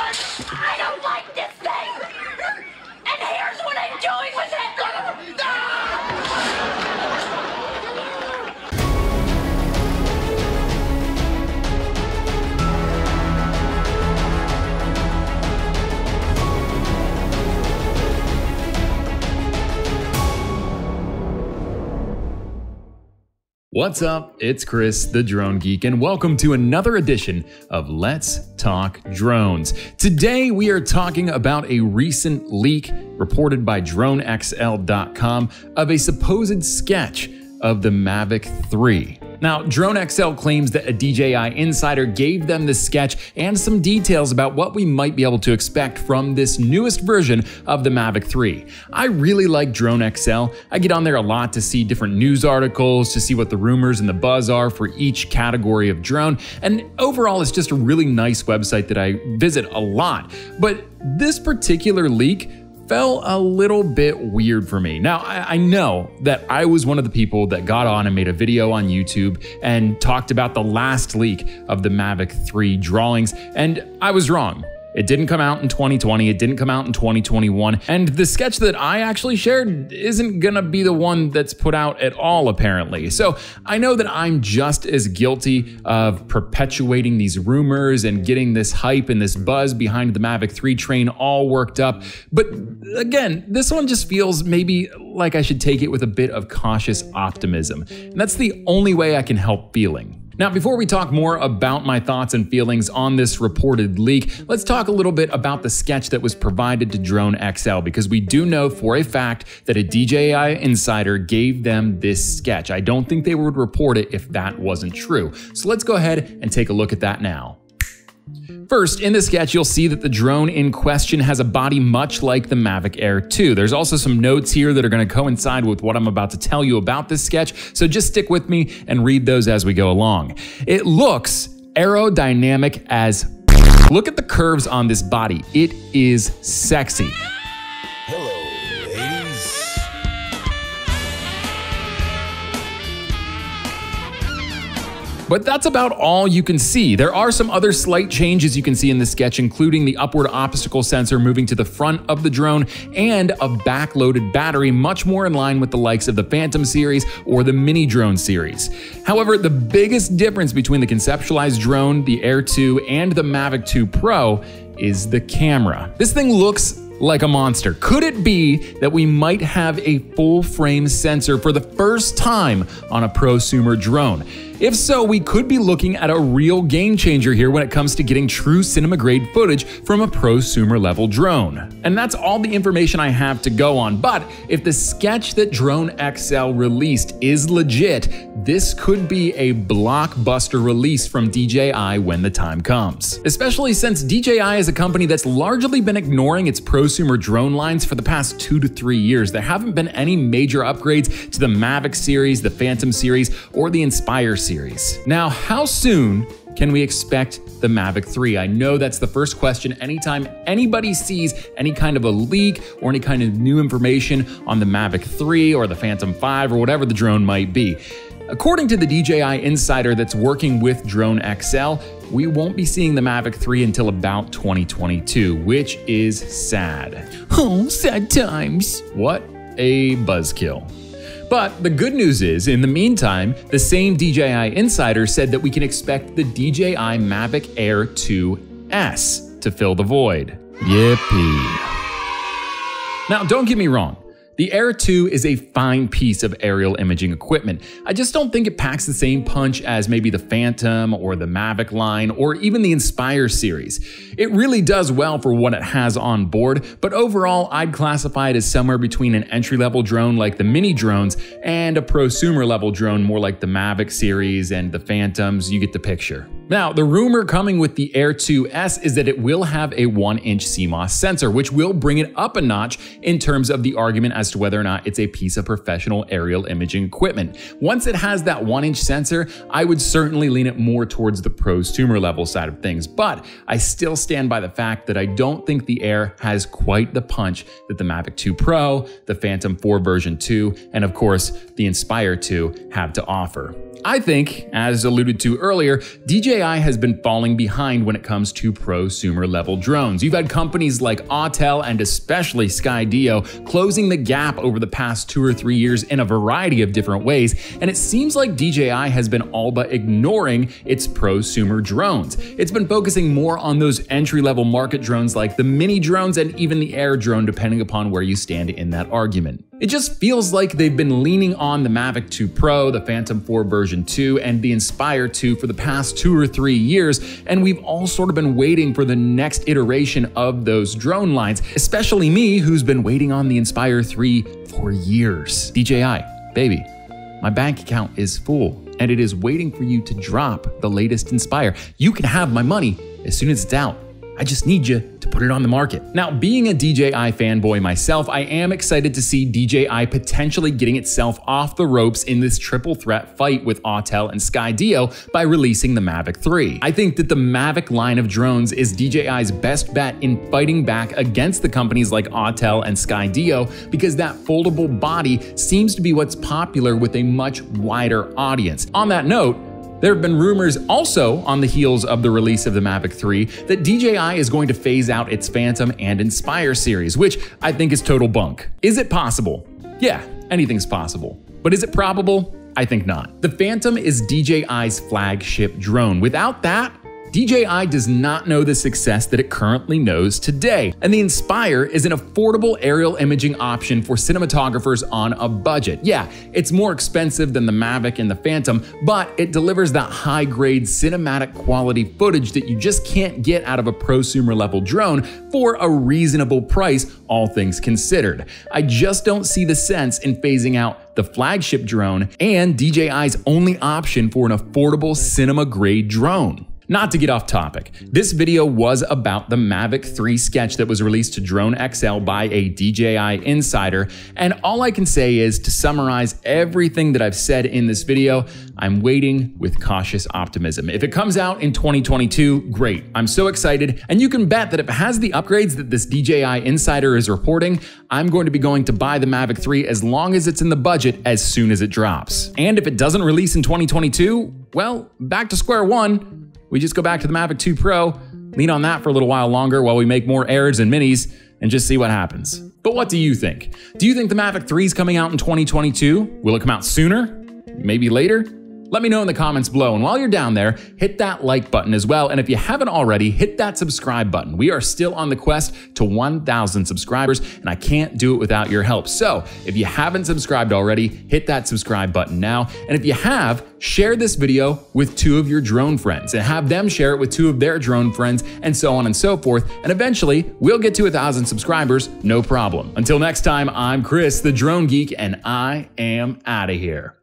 I What's up? It's Chris, the Drone Geek, and welcome to another edition of Let's Talk Drones. Today, we are talking about a recent leak reported by DroneXL.com of a supposed sketch of the Mavic 3. Now, DroneXL claims that a DJI insider gave them the sketch and some details about what we might be able to expect from this newest version of the Mavic 3. I really like DroneXL. I get on there a lot to see different news articles, to see what the rumors and the buzz are for each category of drone, and overall, it's just a really nice website that I visit a lot. But this particular leak felt a little bit weird for me. Now, I, I, know that I was one of the people that got on and made a video on YouTube and talked about the last leak of the Mavic 3 drawings, and I was wrong. It didn't come out in 2020, it didn't come out in 2021, and the sketch that I actually shared isn't gonna be the one that's put out at all, apparently. So I know that I'm just as guilty of perpetuating these rumors and getting this hype and this buzz behind the Mavic 3 train all worked up. But again, this one just feels maybe like I should take it with a bit of cautious optimism. And that's the only way I can help feeling. Now, before we talk more about my thoughts and feelings on this reported leak, let's talk a little bit about the sketch that was provided to Drone XL because we do know for a fact that a DJI insider gave them this sketch. I don't think they would report it if that wasn't true. So let's go ahead and take a look at that now. First, in the sketch, you'll see that the drone in question has a body much like the Mavic Air 2. There's also some notes here that are going to coincide with what I'm about to tell you about this sketch, so just stick with me and read those as we go along. It looks aerodynamic as Look at the curves on this body. It is sexy. But that's about all you can see. There are some other slight changes you can see in the sketch, including the upward obstacle sensor moving to the front of the drone and a backloaded battery, much more in line with the likes of the Phantom series or the Mini Drone series. However, the biggest difference between the conceptualized drone, the Air 2, and the Mavic 2 Pro is the camera. This thing looks like a monster. Could it be that we might have a full frame sensor for the first time on a prosumer drone? If so, we could be looking at a real game changer here when it comes to getting true cinema grade footage from a prosumer level drone. And that's all the information I have to go on. But if the sketch that Drone XL released is legit, this could be a blockbuster release from DJI when the time comes. Especially since DJI is a company that's largely been ignoring its prosumer drone lines for the past two to three years. There haven't been any major upgrades to the Mavic series, the Phantom series, or the Inspire series series. Now, how soon can we expect the Mavic 3? I know that's the first question anytime anybody sees any kind of a leak or any kind of new information on the Mavic 3 or the Phantom 5 or whatever the drone might be. According to the DJI insider that's working with Drone XL, we won't be seeing the Mavic 3 until about 2022, which is sad. Oh, sad times. What a buzzkill. But the good news is, in the meantime, the same DJI insider said that we can expect the DJI Mavic Air 2S to fill the void. Yippee. Now, don't get me wrong. The Air 2 is a fine piece of aerial imaging equipment. I just don't think it packs the same punch as maybe the Phantom or the Mavic line or even the Inspire series. It really does well for what it has on board, but overall I'd classify it as somewhere between an entry-level drone like the mini drones and a prosumer level drone more like the Mavic series and the Phantoms, you get the picture. Now, the rumor coming with the Air 2S is that it will have a 1-inch CMOS sensor, which will bring it up a notch in terms of the argument as to whether or not it's a piece of professional aerial imaging equipment. Once it has that 1-inch sensor, I would certainly lean it more towards the prosumer level side of things, but I still stand by the fact that I don't think the Air has quite the punch that the Mavic 2 Pro, the Phantom 4 version 2, and of course, the Inspire 2 have to offer. I think, as alluded to earlier, DJI DJI has been falling behind when it comes to prosumer level drones. You've had companies like Autel and especially Skydio closing the gap over the past two or three years in a variety of different ways, and it seems like DJI has been all but ignoring its prosumer drones. It's been focusing more on those entry level market drones like the mini drones and even the air drone, depending upon where you stand in that argument. It just feels like they've been leaning on the Mavic 2 Pro, the Phantom 4 version 2, and the Inspire 2 for the past two or three years, and we've all sort of been waiting for the next iteration of those drone lines, especially me, who's been waiting on the Inspire 3 for years. DJI, baby, my bank account is full, and it is waiting for you to drop the latest Inspire. You can have my money as soon as it's out. I just need you to put it on the market. Now, being a DJI fanboy myself, I am excited to see DJI potentially getting itself off the ropes in this triple threat fight with Autel and Skydio by releasing the Mavic 3. I think that the Mavic line of drones is DJI's best bet in fighting back against the companies like Autel and Skydio because that foldable body seems to be what's popular with a much wider audience. On that note, there have been rumors also on the heels of the release of the Mavic 3 that DJI is going to phase out its Phantom and Inspire series, which I think is total bunk. Is it possible? Yeah, anything's possible. But is it probable? I think not. The Phantom is DJI's flagship drone. Without that, DJI does not know the success that it currently knows today, and the Inspire is an affordable aerial imaging option for cinematographers on a budget. Yeah, it's more expensive than the Mavic and the Phantom, but it delivers that high grade cinematic quality footage that you just can't get out of a prosumer level drone for a reasonable price, all things considered. I just don't see the sense in phasing out the flagship drone and DJI's only option for an affordable cinema grade drone. Not to get off topic, this video was about the Mavic 3 sketch that was released to Drone XL by a DJI insider, and all I can say is to summarize everything that I've said in this video, I'm waiting with cautious optimism. If it comes out in 2022, great. I'm so excited, and you can bet that if it has the upgrades that this DJI insider is reporting, I'm going to be going to buy the Mavic 3 as long as it's in the budget as soon as it drops. And if it doesn't release in 2022, well, back to square one. We just go back to the Mavic 2 Pro, lean on that for a little while longer while we make more airs and minis, and just see what happens. But what do you think? Do you think the Mavic 3 is coming out in 2022? Will it come out sooner? Maybe later? Let me know in the comments below. And while you're down there, hit that like button as well. And if you haven't already, hit that subscribe button. We are still on the quest to 1,000 subscribers, and I can't do it without your help. So if you haven't subscribed already, hit that subscribe button now. And if you have, share this video with two of your drone friends and have them share it with two of their drone friends, and so on and so forth. And eventually, we'll get to 1,000 subscribers, no problem. Until next time, I'm Chris, the drone geek, and I am out of here.